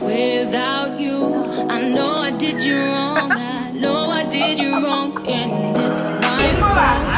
Without you, I know I did you wrong. I know I did you wrong, and it's my fault.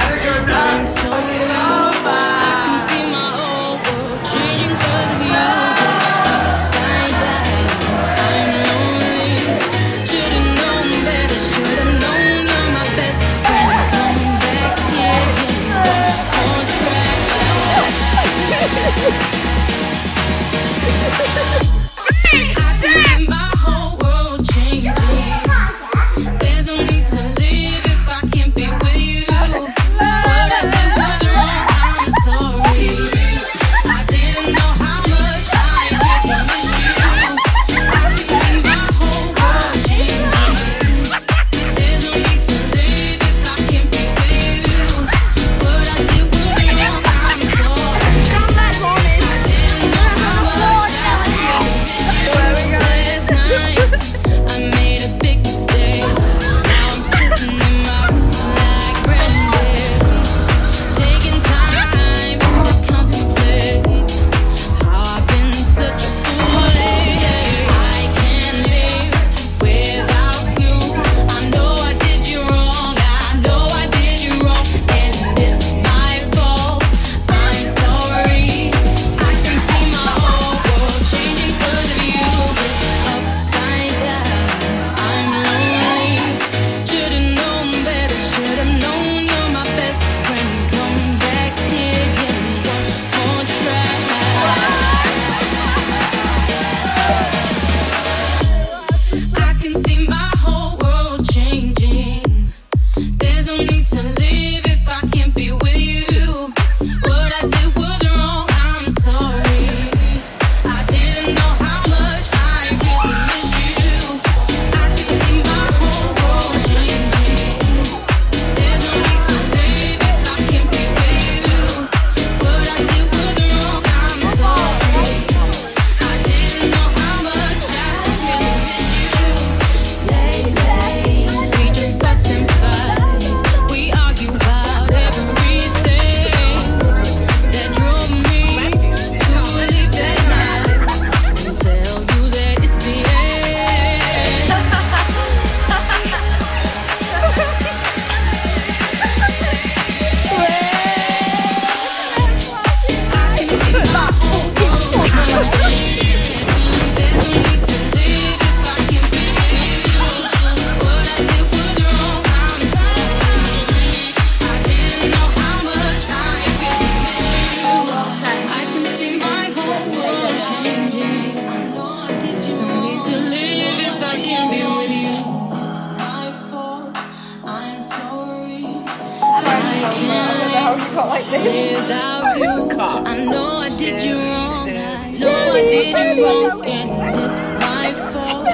I know I did you wrong. I know I did you wrong, and it's my fault.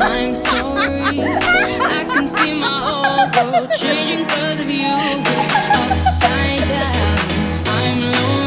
I'm sorry. I can see my whole world changing because of you. Upside down, I'm lonely.